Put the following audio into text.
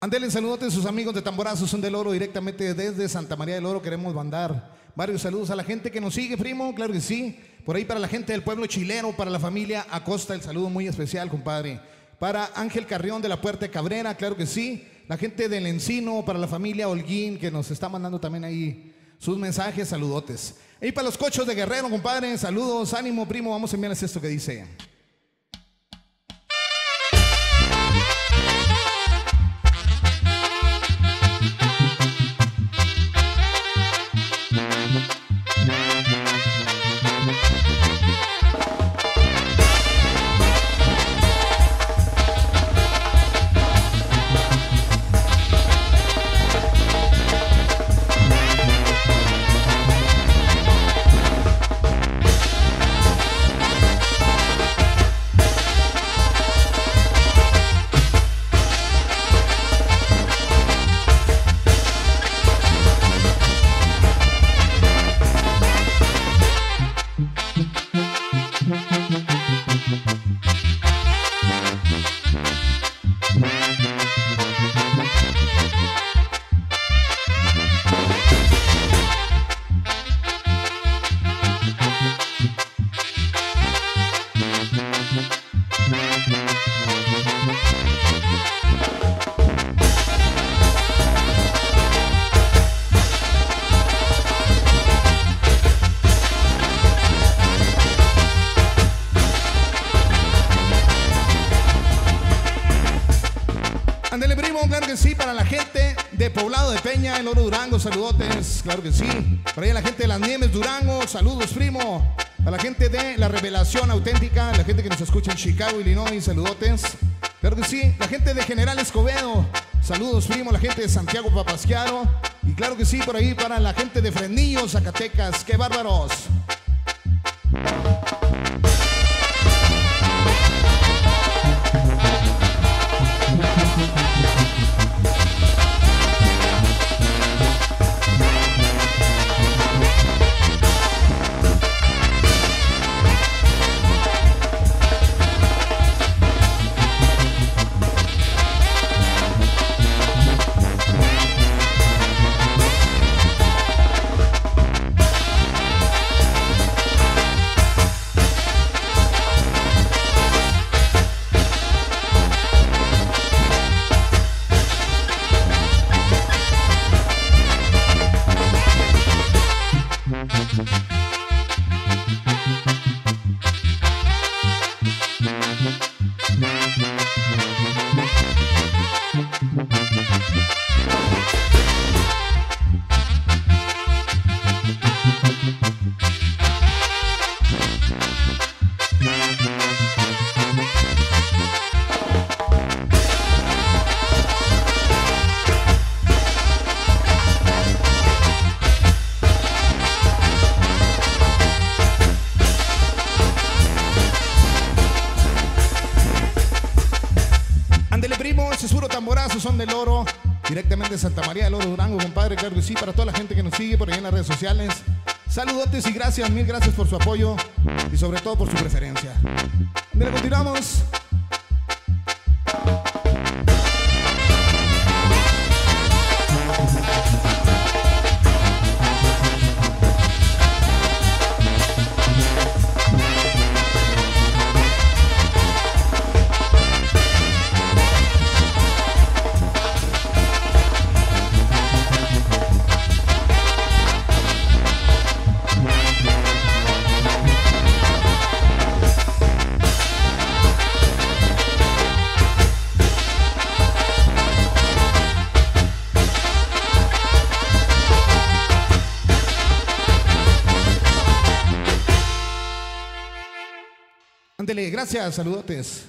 Andelen saludos a sus amigos de Tamborazo, son del Oro, directamente desde Santa María del Oro. Queremos mandar varios saludos a la gente que nos sigue, primo, claro que sí. Por ahí para la gente del pueblo chileno, para la familia Acosta, el saludo muy especial, compadre. Para Ángel Carrión de la Puerta Cabrera, claro que sí. La gente del Encino, para la familia Holguín, que nos está mandando también ahí sus mensajes, saludotes. Y para los cochos de Guerrero, compadre, saludos, ánimo, primo, vamos a enviarles esto que dice. Claro que sí, para la gente de Poblado de Peña, el Oro Durango, saludotes, claro que sí. Para ahí la gente de las Nieves Durango, saludos primo. Para la gente de la Revelación Auténtica, la gente que nos escucha en Chicago, Illinois, saludotes. Claro que sí, la gente de General Escobedo, saludos primo, la gente de Santiago Papasquiaro. Y claro que sí, por ahí para la gente de Frenillo, Zacatecas, qué bárbaros. Puro tamborazo, son del oro. Directamente de Santa María del Oro Durango, compadre, que sí, para toda la gente que nos sigue por ahí en las redes sociales. Saludotes y gracias, mil gracias por su apoyo y sobre todo por su preferencia. Ándele, continuamos. Ándele, gracias, saludotes.